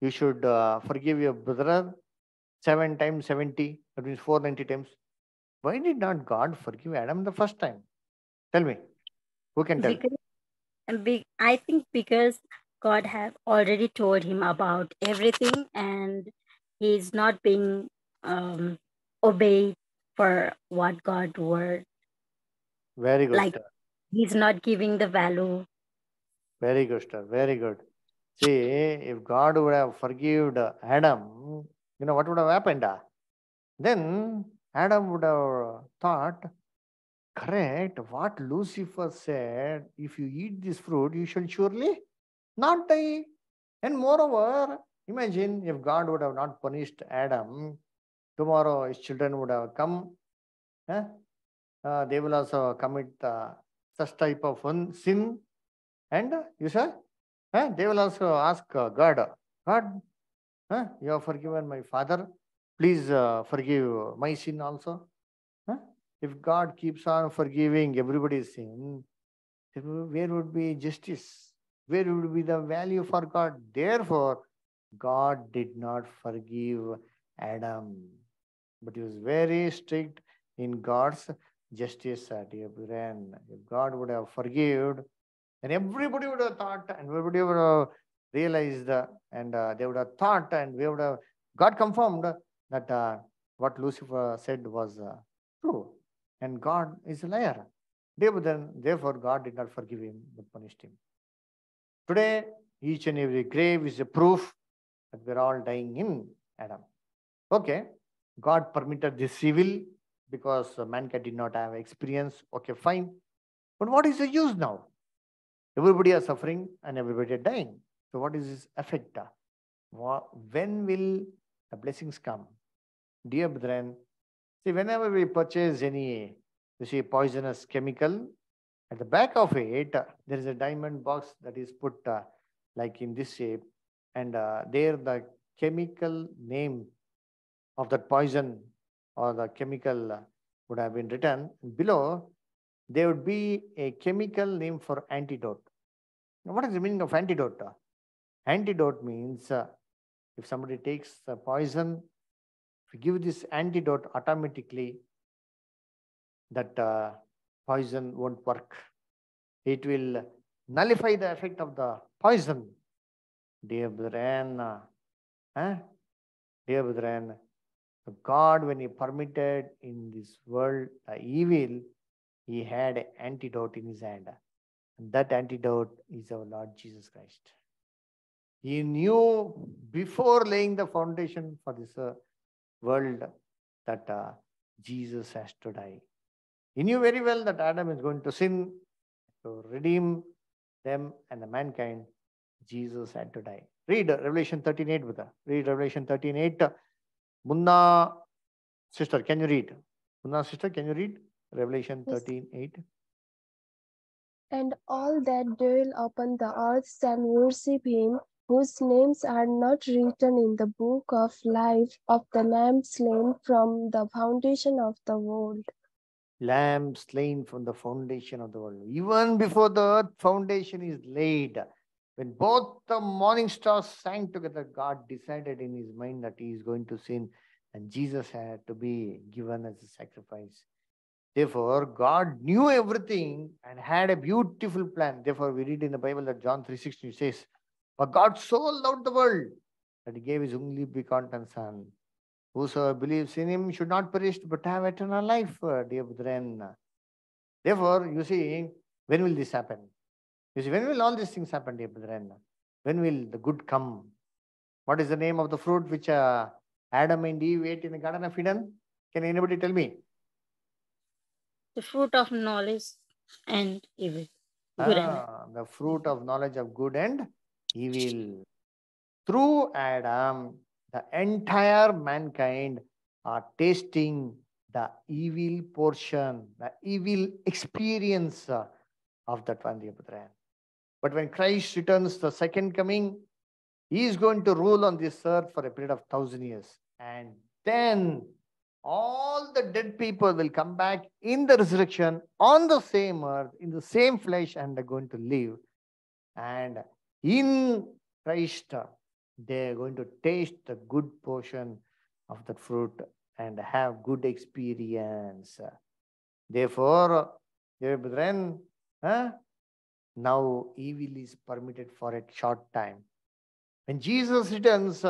you should uh, forgive your brother seven times 70, that means 490 times. Why did not God forgive Adam the first time? Tell me. Who can tell? Because, I think because God have already told him about everything and he's not being um, obeyed for what God word. Very good. Like he's not giving the value. Very good, sir. Very good. See, if God would have forgiven Adam, you know what would have happened? Then Adam would have thought, correct, what Lucifer said, if you eat this fruit, you shall surely not die. And moreover, imagine if God would have not punished Adam, tomorrow his children would have come. eh? Uh, they will also commit uh, such type of sin. And uh, you say, eh? they will also ask God, God, you have forgiven my father. Please uh, forgive my sin also. Huh? If God keeps on forgiving everybody's sin, then where would be justice? Where would be the value for God? Therefore, God did not forgive Adam, but he was very strict in God's justice, uh, dear brethren. If God would have forgiven, then everybody would have thought, and everybody would have realized uh, and uh, they would have thought and we would have got confirmed that uh, what Lucifer said was uh, true. And God is a liar. Therefore, God did not forgive him but punished him. Today, each and every grave is a proof that we're all dying in Adam. Okay, God permitted this evil because uh, mankind did not have experience. Okay, fine. But what is the use now? Everybody are suffering and everybody are dying. So what is this effect? When will the blessings come? Dear brethren, see whenever we purchase any, you see poisonous chemical, at the back of it, uh, there is a diamond box that is put uh, like in this shape, and uh, there the chemical name of that poison or the chemical uh, would have been written. Below, there would be a chemical name for antidote. Now, what is the meaning of antidote? Antidote means uh, if somebody takes the poison, give this antidote automatically, that uh, poison won't work. It will nullify the effect of the poison. Dear brethren, uh, dear brethren, God, when He permitted in this world the evil, He had an antidote in His hand. And that antidote is our Lord Jesus Christ. He knew before laying the foundation for this uh, world that uh, Jesus has to die. He knew very well that Adam is going to sin to redeem them and the mankind. Jesus had to die. Read Revelation 13:8 with her. Read Revelation 13:8. Munna sister, can you read? Munna sister, can you read? Revelation Yes. 13:8. And all that dwell upon the earth shall worship him, whose names are not written in the book of life of the Lamb slain from the foundation of the world. Lamb slain from the foundation of the world. Even before the earth foundation is laid, when both the morning stars sang together, God decided in his mind that he is going to sin, and Jesus had to be given as a sacrifice. Therefore, God knew everything and had a beautiful plan. Therefore, we read in the Bible that John 3:16 says, For God so loved the world that he gave his only begotten Son. Whosoever believes in him should not perish but have eternal life, uh, dear brethren. Therefore, you see, when will this happen? You see, when will all these things happen, dear brethren? When will the good come? What is the name of the fruit which uh, Adam and Eve ate in the Garden of Eden? Can anybody tell me? The fruit of knowledge and evil. Good and. Ah, the fruit of knowledge of good and evil. Through Adam, the entire mankind are tasting the evil portion, the evil experience uh, of that dear. But when Christ returns the second coming, he is going to rule on this earth for a period of thousand years. And then all the dead people will come back in the resurrection on the same earth, in the same flesh, and they're going to live. And in Christ, uh, they're going to taste the good portion of the fruit and have good experience. Therefore, dear brethren, huh, now evil is permitted for a short time. When Jesus returns,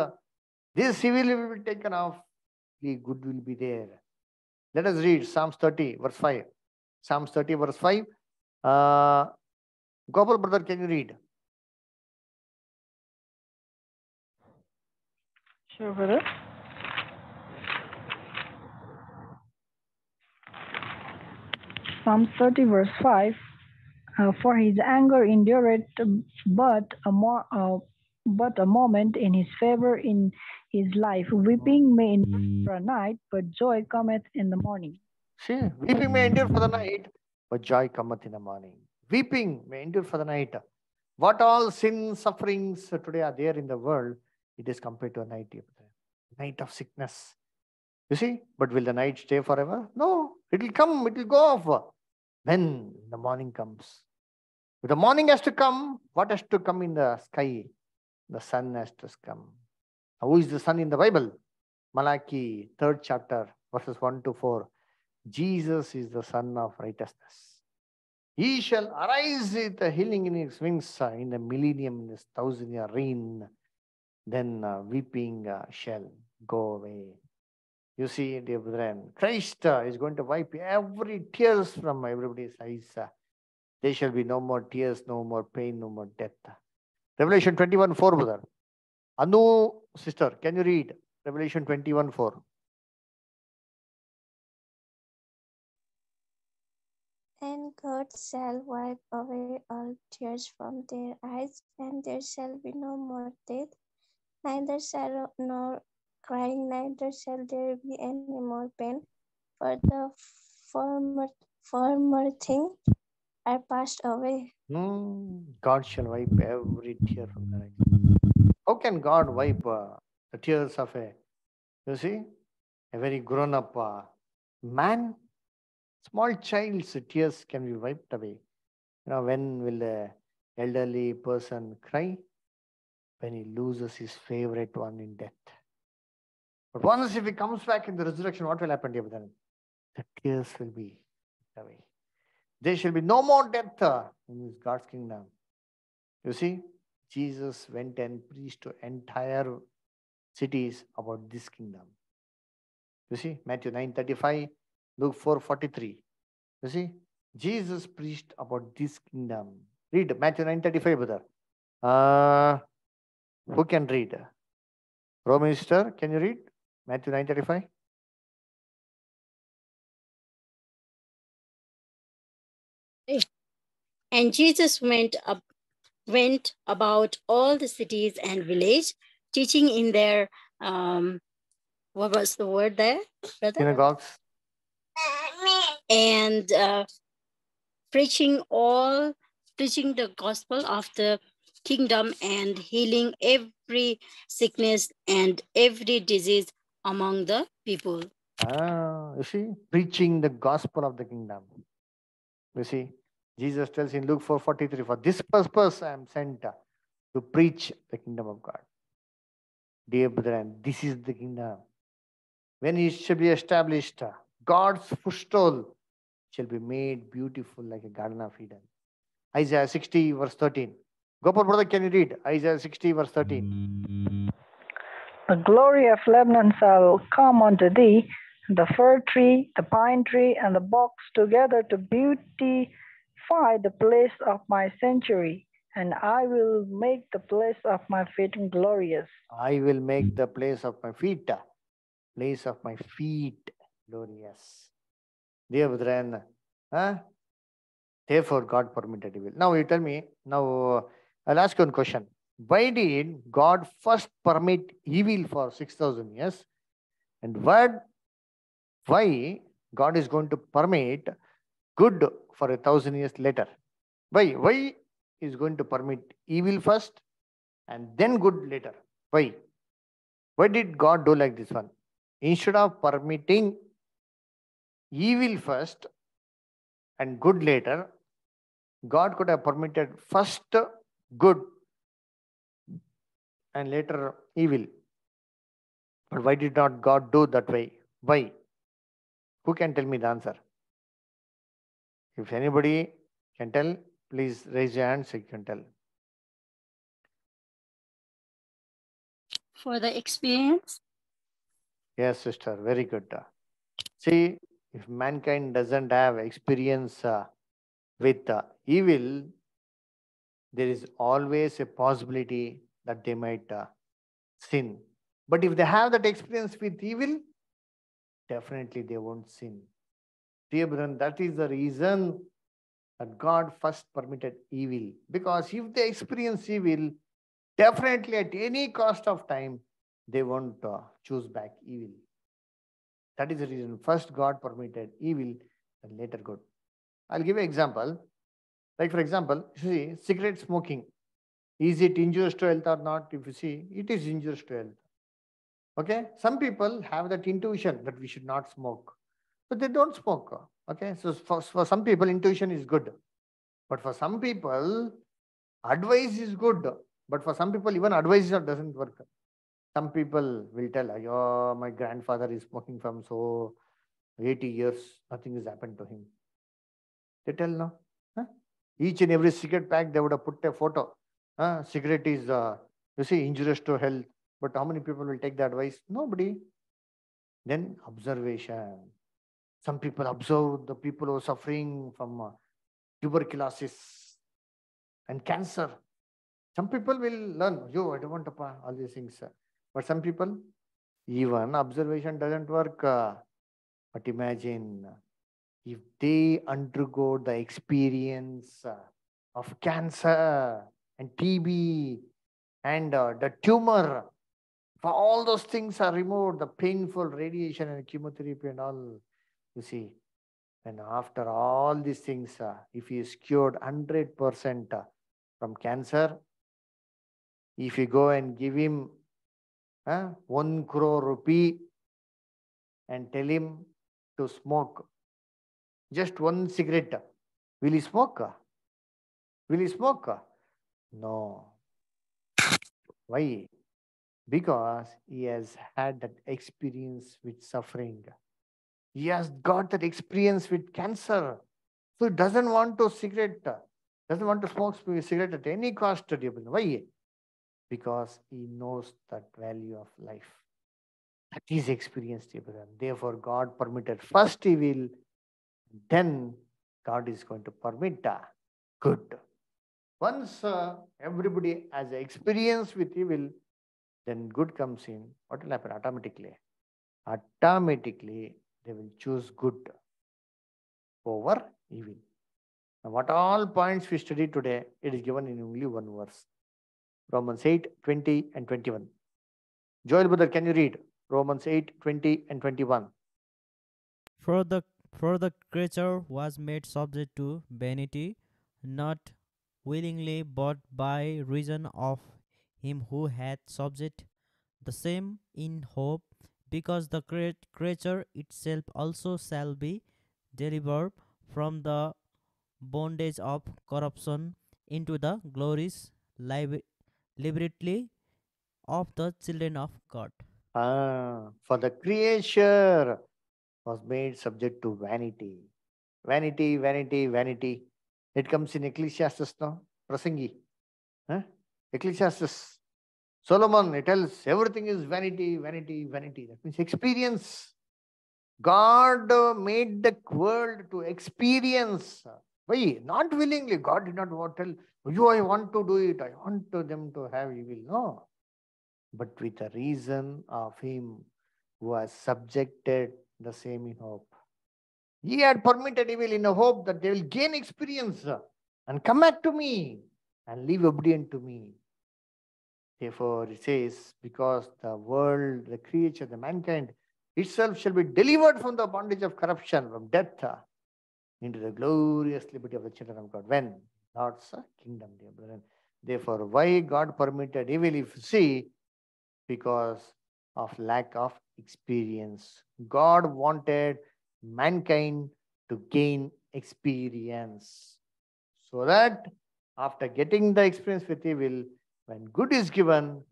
this evil will be taken off, the good will be there. Let us read Psalms 30, verse 5. Psalms 30, verse 5. Uh, Gopal brother, can you read? Sure, brother. Psalm 30, verse 5. Uh, for his anger endureth but a more, uh, but a moment in his favor in his life. Weeping may endure for a night, but joy cometh in the morning. See, weeping may endure for the night, but joy cometh in the morning. Weeping may endure for the night. What all sin sufferings today are there in the world, it is compared to a night, night of sickness. You see, but will the night stay forever? No, it will come, it will go off. When the morning comes. If the morning has to come, what has to come in the sky? The sun has to come. Who is the sun in the Bible? Malachi, third chapter, verses 1 to 4. Jesus is the Sun of righteousness. He shall arise with a healing in his wings uh, in the millennium, in his thousand year reign. Then uh, weeping uh, shall go away. You see, dear brethren, Christ uh, is going to wipe every tears from everybody's eyes. uh. There shall be no more tears, no more pain, no more death. Revelation 21 4, brother. Anu, sister, can you read Revelation 21 4? And God shall wipe away all tears from their eyes, and there shall be no more death, neither sorrow nor crying, neither shall there be any more pain, for the former former things are passed away. Hmm, God shall wipe every tear from their eyes. How can God wipe uh, the tears of a, you see, a very grown up uh, man? Small child's tears can be wiped away. You know, when will the elderly person cry? When he loses his favorite one in death. But once if he comes back in the resurrection, what will happen, dear brethren? The tears will be away. There shall be no more death uh, in God's kingdom. You see, Jesus went and preached to entire cities about this kingdom. You see, Matthew 9:35, Luke 4:43. You see, Jesus preached about this kingdom. Read Matthew 9:35, brother. Uh, who can read? Roman minister, can you read Matthew 9:35? And Jesus went up, went about all the cities and village, teaching in their um, what was the word there, brother? Synagogues. And uh, preaching all, preaching the gospel of the kingdom and healing every sickness and every disease among the people. Ah, you see, preaching the gospel of the kingdom. You see, Jesus tells in Luke 4:43, for this purpose I am sent to preach the kingdom of God. Dear brethren, this is the kingdom. When it shall be established, God's footstool shall be made beautiful like a garden of Eden. Isaiah 60, verse 13. Gopal brother, can you read Isaiah 60, verse 13? The glory of Lebanon shall come unto thee, the fir tree, the pine tree, and the box together to beautify the place of my sanctuary, and I will make the place of my feet glorious. I will make the place of my feet, place of my feet glorious. Dear brethren, huh? therefore God permitted evil. Now you tell me, now uh, I'll ask you one question. Why did God first permit evil for 6,000 years? And what, why God is going to permit good for a thousand years later? Why? Why is going to permit evil first and then good later? Why? Why did God do like this one? Instead of permitting evil first and good later, God could have permitted first good and later evil. But why did not God do that way? Why? Who can tell me the answer? If anybody can tell, please raise your hand so you can tell. For the experience, Yes, sister, very good. See, if mankind doesn't have experience uh, with uh, evil, there is always a possibility that they might uh, sin. But if they have that experience with evil, definitely they won't sin. Dear brethren, that is the reason that God first permitted evil. Because if they experience evil, definitely at any cost of time, they won't uh, choose back evil. That is the reason. First, God permitted evil, and later good. I'll give you an example. Like, for example, you see, cigarette smoking. Is it injurious to health or not? If you see, it is injurious to health. Okay? Some people have that intuition that we should not smoke, but they don't smoke. Okay? So, for, for some people, intuition is good. But for some people, advice is good. But for some people, even advice doesn't work. Some people will tell, oh, my grandfather is smoking from so 80 years, nothing has happened to him. They tell no. Each and every cigarette pack, they would have put a photo. Uh, cigarette is, uh, you see, injurious to health. But how many people will take the advice? Nobody. Then observation. Some people observe the people who are suffering from uh, tuberculosis and cancer. Some people will learn, yo, I don't want to all these things. uh." But some people, even observation doesn't work. uh, But imagine uh, if they undergo the experience uh, of cancer and TB and uh, the tumor, for all those things are removed, the painful radiation and chemotherapy and all, you see. And after all these things, uh, if he is cured 100% uh, from cancer, if you go and give him uh, one crore rupee and tell him to smoke just one cigarette, will he smoke? Will he smoke? No. Why? Because he has had that experience with suffering. He has got that experience with cancer. So he doesn't want to cigarette, doesn't want to smoke cigarette at any cost. Why? Because he knows that value of life. That is experience, dear brother. Therefore, God permitted first evil, then God is going to permit the good. Once uh, everybody has experience with evil, then good comes in. What will happen automatically? Automatically, they will choose good over evil. Now, what all points we studied today, it is given in only one verse. Romans 8, 20 and 21. Joel brother, can you read Romans 8, 20 and 21? For the for the creature was made subject to vanity, not willingly, but by reason of him who hath subject the same in hope, because the creature itself also shall be delivered from the bondage of corruption into the glorious liber- liberty of the children of God. Ah, for the creature was made subject to vanity. Vanity, vanity, vanity. It comes in Ecclesiastes now, Prasangi. Huh? Ecclesiastes. Solomon, it tells everything is vanity, vanity, vanity. That means experience. God made the world to experience. Why? Not willingly. God did not want to tell, you, I want to do it. I want them to have evil. No. But with a reason of him who has subjected the same in hope. He had permitted evil in a hope that they will gain experience and come back to me and live obedient to me. Therefore, it says, because the world, the creature, the mankind itself shall be delivered from the bondage of corruption, from death, into the glorious liberty of the children of God. When? God's kingdom, dear brethren. Therefore, why God permitted evil, if you see, because of lack of experience. God wanted mankind to gain experience so that after getting the experience with evil, when good is given,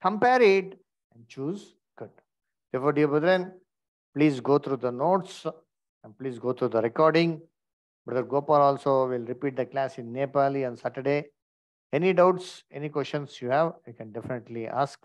compare it and choose good. Therefore, dear brethren, please go through the notes and please go through the recording. Brother Gopal also will repeat the class in Nepali on Saturday. Any doubts, any questions you have, you can definitely ask.